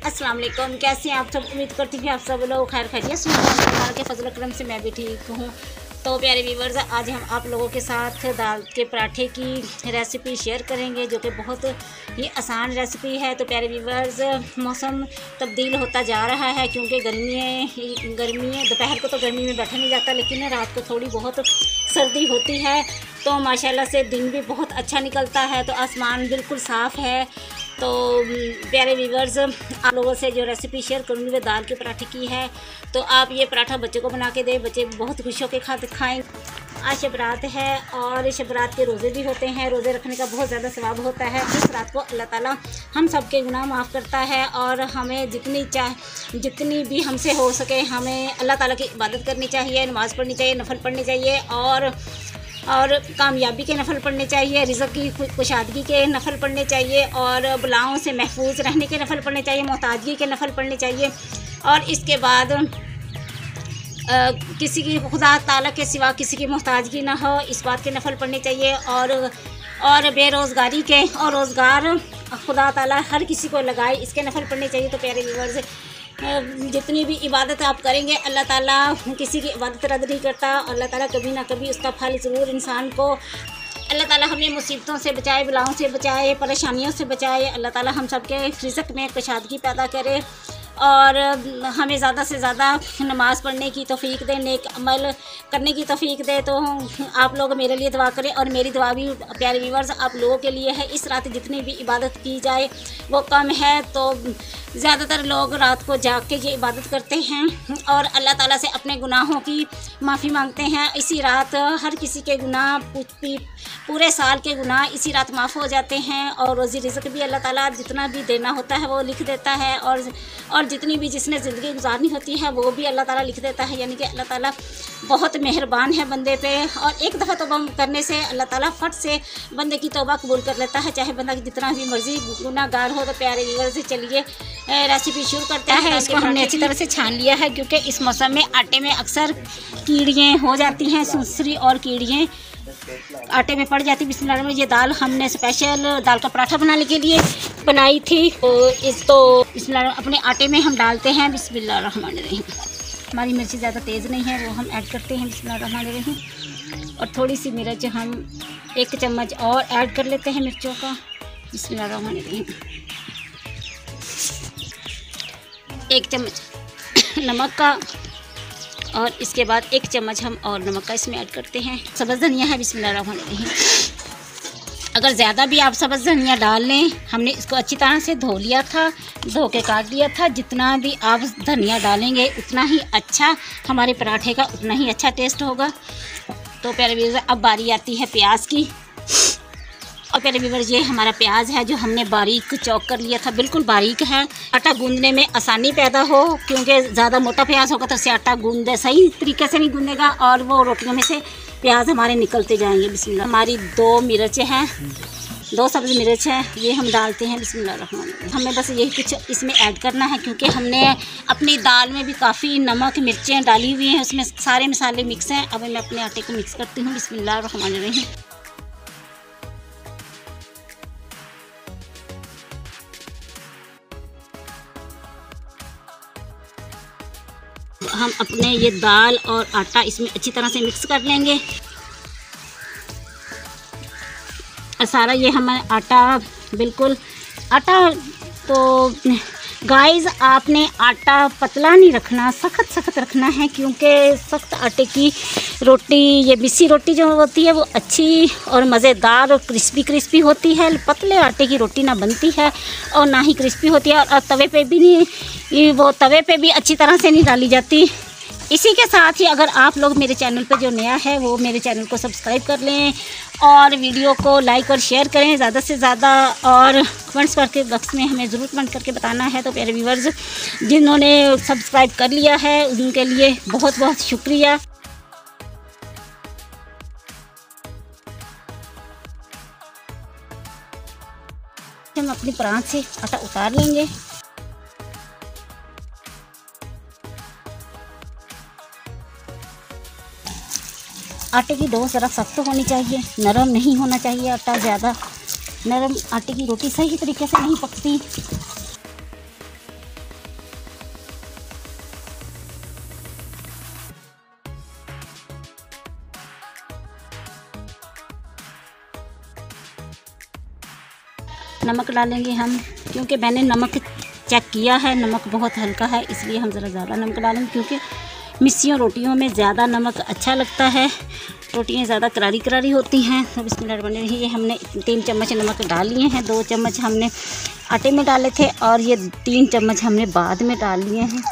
अस्सलाम वालेकुम कैसे हैं आप? सब उम्मीद करती हूँ आप सब लोग खैर खैरियत से के फजल करम से मैं भी ठीक हूँ। तो प्यारे व्यूवर्स आज हम आप लोगों के साथ दाल के पराठे की रेसिपी शेयर करेंगे, जो कि बहुत ही आसान रेसिपी है। तो प्यारे व्यूवर्स मौसम तब्दील होता जा रहा है, क्योंकि गर्मी गर्मी दोपहर को तो गर्मी में बैठा नहीं जाता, लेकिन रात को थोड़ी बहुत सर्दी होती है। तो माशाल्लाह से दिन भी बहुत अच्छा निकलता है। तो आसमान बिल्कुल साफ़ है। तो प्यारे व्यूवर्स, आप लोगों से जो रेसिपी शेयर करूँगी, वो दाल के पराठे की है। तो आप ये पराठा बच्चे को बना के दें, बच्चे बहुत खुश होकर खा खाएँ। आज शबरात है और शबरात के रोज़े भी होते हैं। रोज़े रखने का बहुत ज़्यादा स्वाब होता है। इस रात को अल्लाह ताला हम सब के गुनाह माफ़ करता है और हमें जितनी चाह जितनी भी हमसे हो सके हमें अल्लाह ताला की इबादत करनी चाहिए, नमाज़ पढ़नी चाहिए, नफल पढ़नी चाहिए और और कामयाबी के नफल पढ़ने चाहिए रिज़क की कुशादगी के नफल पढ़ने चाहिए और बुलाओं से महफूज रहने के नफल पढ़ने चाहिए मोहताजगी के नफल पढ़ने चाहिए। और इसके बाद आ, किसी की खुदा ताला के सिवा किसी की मोहताजगी ना हो इस बात के नफल पढ़ने चाहिए। और और बेरोज़गारी के और रोज़गार खुदा ताला हर किसी को लगाए इसके नफल पढ़ने चाहिए। तो प्यारे व्यूवर्स जितनी भी इबादत आप करेंगे, अल्लाह ताला किसी की इबादत रद्द नहीं करता अल्लाह ताला कभी ना कभी उसका फल ज़रूर इंसान को, अल्लाह ताला हमें मुसीबतों से बचाए बलाओं से बचाए, परेशानियों से बचाए। अल्लाह ताला हम सबके रिजक में कशादगी पैदा करे। और हमें ज़्यादा से ज़्यादा नमाज़ पढ़ने की तोफ़ी दे, नेक अमल करने की तोफ़ी दे तो आप लोग मेरे लिए दुआ करें और मेरी दुआ भी, प्यारे व्यूवर्स, आप लोगों के लिए है। इस रात जितनी भी इबादत की जाए, वो कम है तो ज़्यादातर लोग रात को जाग के ये इबादत करते हैं और अल्लाह ताला से अपने गुनाहों की माफ़ी मांगते हैं। इसी रात हर किसी के गुनाह पूरे साल के गुनाह इसी रात माफ़ हो जाते हैं और रोज़ी रिज़क भी अल्लाह ताला जितना भी देना होता है, वो लिख देता है और और जितनी भी जिसने ज़िंदगी गुजारनी होती है वो भी अल्लाह ताला लिख देता है। यानी कि अल्लाह ताला बहुत मेहरबान है बंदे पे। और एक दफ़ा तोबा करने से अल्लाह ताला फट से बंदे की तोबा कबूल कर लेता है। चाहे बंदा जितना भी मर्ज़ी गुनागार हो तो प्यारे व्यूवर से चलिए। रेसिपी शुरू करते हैं। इसको हमने अच्छी तरह से छान लिया है क्योंकि इस मौसम में आटे में अक्सर कीड़ियाँ हो जाती हैं सुसरी और कीड़ियाँ। आटे में पड़ जाती। बिस्मिल्लाह में ये दाल हमने स्पेशल दाल का पराठा बनाने के लिए बनाई थी। तो इस तो बिस्मिल्लाह अपने आटे में हम डालते हैं बिस्मिल्लाह रहमान रहीम। हमारी मिर्ची ज़्यादा तेज़ नहीं है, वो हम ऐड करते हैं बिस्मिल्लाह रहमान रहीम। और थोड़ी सी मिर्च हम एक चम्मच और ऐड कर लेते हैं मिर्चों का। बिस्मिल्लाह रहमान रहीम। एक चम्मच नमक का और इसके बाद एक चम्मच हम और नमक का इसमें ऐड करते हैं। सब्ज़ धनिया है बिस्मिल्लाह अगर ज़्यादा भी आप सब्ज़ धनिया डाल लें, हमने इसको अच्छी तरह से धो लिया था, धो के काट लिया था। जितना भी आप धनिया डालेंगे, उतना ही अच्छा हमारे पराठे का, उतना ही अच्छा टेस्ट होगा। तो प्यारे अब बारी आती है प्याज की। और पहले ये हमारा प्याज है जो हमने बारीक चौक कर लिया था। बिल्कुल बारीक है। आटा गूंदने में आसानी पैदा हो, क्योंकि ज़्यादा मोटा प्याज होगा तो उससे आटा गूंदे, सही तरीके से नहीं गूंदेगा और वो रोटियों में से प्याज हमारे निकलते जाएँगे। बिस्मिल्लाह। हमारी दो मिर्चें हैं। दो सब्ज़ी मिर्च है। ये हम डालते हैं। बिस्मिल्लाह हमें बस यही कुछ इसमें ऐड करना है, क्योंकि हमने अपनी दाल में भी काफ़ी नमक, मिर्चें डाली हुई हैं। उसमें सारे मसाले मिक्स हैं। अब मैं अपने आटे को मिक्स करती हूँ। बिस्मिल्लाह हम अपने ये दाल और आटा इसमें अच्छी तरह से मिक्स कर लेंगे। और सारा ये हमारा आटा बिल्कुल, आटा तो गाइस आपने आटा पतला नहीं रखना सख्त सख्त रखना है, क्योंकि सख्त आटे की रोटी, ये बिसी रोटी जो होती है वो अच्छी और मज़ेदार और क्रिस्पी क्रिस्पी होती है। पतले आटे की रोटी ना बनती है और ना ही क्रिस्पी होती है और तवे पे भी नहीं, वो तवे पे भी अच्छी तरह से नहीं डाली जाती। इसी के साथ ही अगर आप लोग मेरे चैनल पर जो नया है, वो मेरे चैनल को सब्सक्राइब कर लें और वीडियो को लाइक और शेयर करें ज़्यादा से ज़्यादा और कमेंट्स करके बक्स में हमें ज़रूर कमेंट करके बताना है। तो प्यारे व्यूवर्स, जिन्होंने सब्सक्राइब कर लिया है, उनके लिए बहुत बहुत शुक्रिया। अपनी प्रांत से आटा उतार लेंगे। आटे की डो ज़रा सख्त होनी चाहिए, नरम नहीं होना चाहिए आटा ज़्यादा। नरम आटे की रोटी सही तरीके से नहीं पकती। नमक डालेंगे हम, क्योंकि मैंने नमक चेक किया है, नमक बहुत हल्का है, इसलिए हम ज़रा ज़्यादा नमक डालेंगे, क्योंकि मिस्सियों रोटियों में ज़्यादा नमक अच्छा लगता है। रोटियाँ ज़्यादा करारी करारी होती हैं तो बिस्मिल्लाह बने रही ये हमने तीन चम्मच नमक डाल लिए हैं, दो चम्मच हमने आटे में डाले थे, और ये तीन चम्मच हमने बाद में डाल लिए हैं,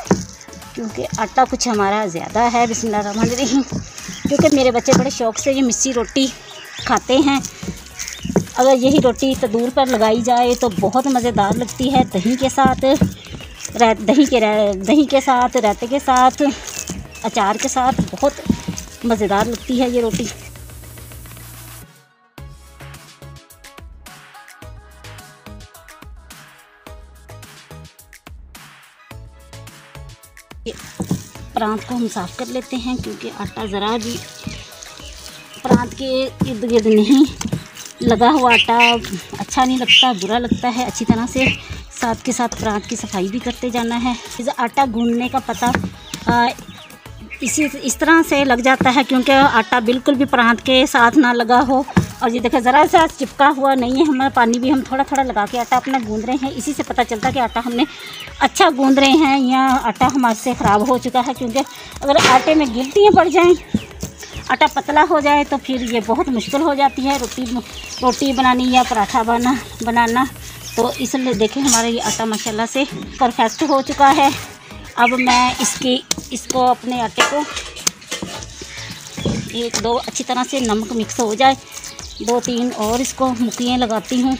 क्योंकि आटा कुछ हमारा ज़्यादा है, बिस्मिल्लाह रही क्योंकि मेरे बच्चे बड़े शौक़ से ये मिस्सी रोटी खाते हैं अगर यही रोटी तंदूर पर लगाई जाए तो बहुत मज़ेदार लगती है दही के साथ, रह, दही के रह, दही के साथ, रायते के साथ, अचार के साथ बहुत मज़ेदार लगती है ये रोटी। प्रांत को हम साफ़ कर लेते हैं क्योंकि आटा ज़रा भी प्रांत के इर्द गिर्द नहीं लगा हुआ आटा अच्छा नहीं लगता बुरा लगता है। अच्छी तरह से साथ के साथ प्रांत की सफ़ाई भी करते जाना है। इस आटा गूंदने का पता आ, इसी इस तरह से लग जाता है क्योंकि आटा बिल्कुल भी प्रांत के साथ ना लगा हो। और ये देखें ज़रा सा चिपका हुआ नहीं है हमारा पानी भी हम थोड़ा थोड़ा लगा के आटा अपना गूंद रहे हैं। इसी से पता चलता है कि आटा हमने अच्छा गूंद रहे हैं या आटा हमारे से ख़राब हो चुका है। क्योंकि अगर आटे में गिरतियाँ पड़ जाएँ आटा पतला हो जाए तो फिर ये बहुत मुश्किल हो जाती है। रोटी रोटी बनानी या पराठा बना, बनाना। तो इसलिए देखें हमारा ये आटा माशाल्लाह से परफेक्ट हो चुका है। अब मैं इसकी, इसको अपने आटे को एक दो अच्छी तरह से नमक मिक्स हो जाए। दो तीन और इसको मुखियाँ लगाती हूँ।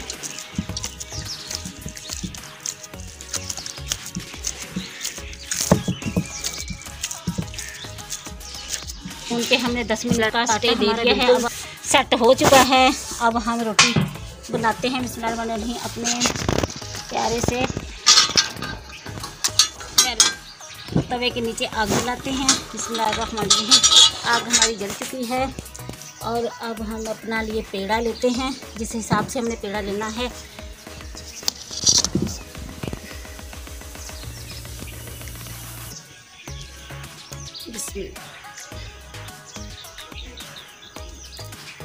उनके हमने दस मिनट का स्टे दे दिया है अब सेट हो चुका है। अब हम रोटी बनाते हैं। बिस्मिल्लाह नहीं अपने प्यारे से तवे के नीचे आग जलाते हैं। बिस्मिल्लाह नहीं आग हमारी जल चुकी है। और अब हम अपना लिए पेड़ा लेते हैं। जिस हिसाब से हमने पेड़ा लेना है।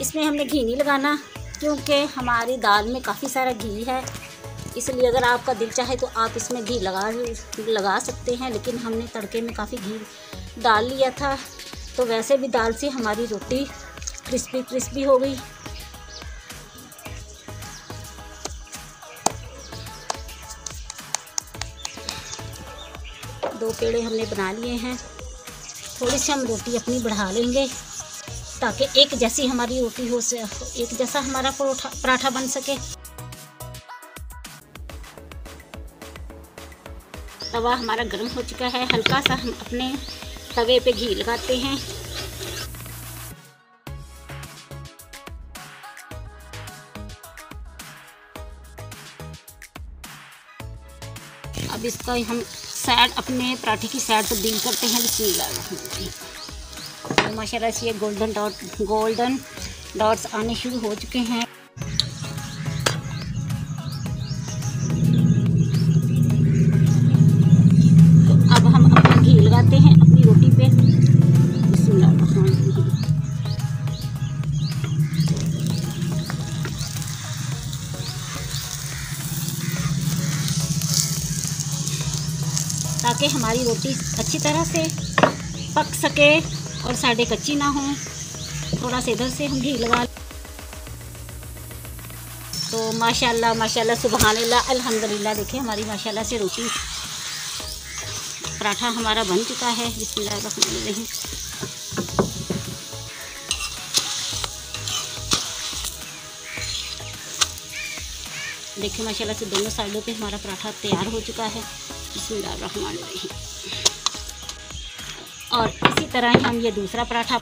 इसमें हमने घी नहीं लगाना, क्योंकि हमारी दाल में काफ़ी सारा घी है। इसलिए अगर आपका दिल चाहे तो आप इसमें घी लगा लगा सकते हैं, लेकिन हमने तड़के में काफ़ी घी डाल लिया था। तो वैसे भी दाल से हमारी रोटी क्रिस्पी क्रिस्पी हो गई। दो पेड़े हमने बना लिए हैं। थोड़ी सी हम रोटी अपनी बढ़ा लेंगे। ताकि एक जैसी हमारी रोटी हो से, एक जैसा हमारा परोठा बन सके। तवा हमारा गर्म हो चुका है। हल्का सा हम अपने तवे पे घी लगाते हैं। अब इसका हम साइड अपने पराठे की साइड तब्दील करते हैं बिस्मिल्लाह माशाल्लाह से ये गोल्डन डॉट गोल्डन डॉट्स आने शुरू हो चुके हैं। तो अब हम अपना घी लगाते हैं अपनी रोटी ताकि हमारी रोटी अच्छी तरह से पक सके। और साइडें कच्ची ना हों। थोड़ा सा इधर से हम घी लगा तो माशाल्लाह माशाल्लाह, सुबहानल्लाह, अल्हम्दुलिल्लाह, देखिए हमारी माशाल्लाह से रोटी पराठा हमारा बन चुका है। बिस्मिल्लाहिर्रहमानिर्रहीम। देखिए माशाल्लाह से दोनों साइडों पे हमारा पराठा तैयार हो चुका है। बिस्मिल्लाहिर्रहमानिर्रहीम। और इसी तरह ही हम ये दूसरा पराठा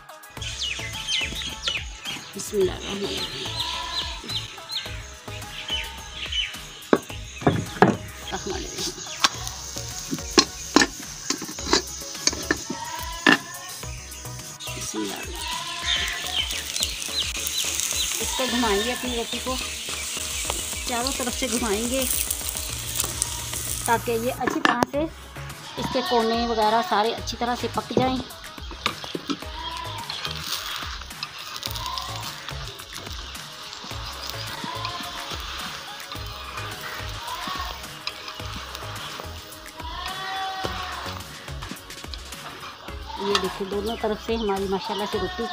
इसको घुमाएँगे अपनी रोटी को। चारों तरफ़ से घुमाएँगे ताकि ये अच्छी तरह से इसके कोने वगैरह सारे अच्छी तरह से पक जाए। ये देखिए, दोनों तरफ़ से हमारी माशाल्लाह से रोटी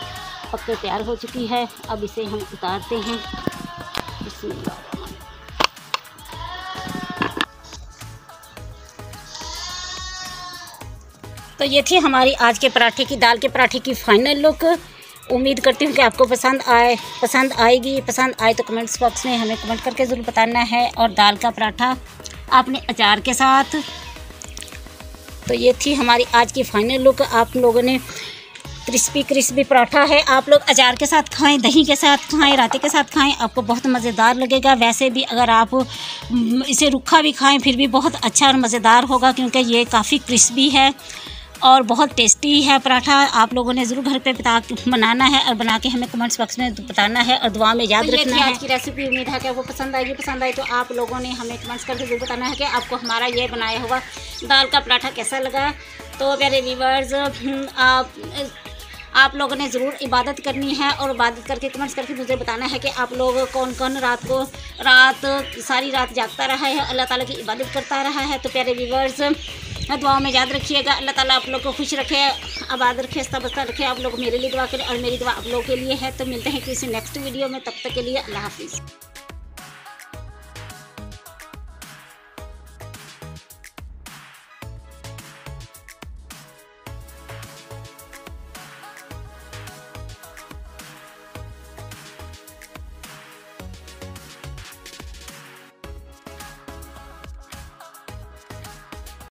पक के तैयार हो चुकी है। अब इसे हम उतारते हैं। तो ये थी हमारी आज के पराठे की दाल के पराठे की फाइनल लुक उम्मीद करती हूँ कि आपको पसंद आए, पसंद आएगी। पसंद आए तो कमेंट्स बॉक्स में हमें कमेंट करके ज़रूर बताना है। और दाल का पराठा आपने अचार के साथ। तो ये थी हमारी आज की फाइनल लुक आप लोगों ने क्रिस्पी क्रिस्पी पराठा है। आप लोग अचार के साथ खाएँ, दही के साथ खाएँ, राते के साथ खाएँ, आपको बहुत मज़ेदार लगेगा। वैसे भी अगर आप, इसे रुखा भी खाएँ, फिर भी बहुत अच्छा और मज़ेदार होगा, क्योंकि ये काफ़ी क्रिस्पी है। और बहुत टेस्टी है पराठा। आप लोगों ने ज़रूर घर पे बता बनाना है और बना के हमें कमेंट्स बॉक्स में बताना है और दुआ में याद तो रखना है। आज की रेसिपी उम्मीद है कि वो पसंद आएगी पसंद आई तो आप लोगों ने हमें कमेंट्स करके ज़रूर बताना है कि आपको हमारा ये बनाया हुआ दाल का पराठा कैसा लगा। तो प्यारे व्यूवर्स आप आप लोगों ने ज़रूर इबादत करनी है और इबादत करके कमेंट्स करके मुझे बताना है कि आप लोग कौन कौन रात को रात सारी रात जागता रहा है अल्लाह ताला की इबादत करता रहा है। तो प्यारे व्यूवर्स दुआओं में याद रखिएगा। अल्लाह ताला आप लोग को खुश रखे, आबाद रखे बस्ता रखे। आप लोग मेरे लिए दुआ करें और मेरी दुआ आप लोगों के लिए है। तो मिलते हैं किसी नेक्स्ट वीडियो में। तब तक के लिए अल्लाह हाफिज़।